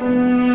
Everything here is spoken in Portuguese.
Música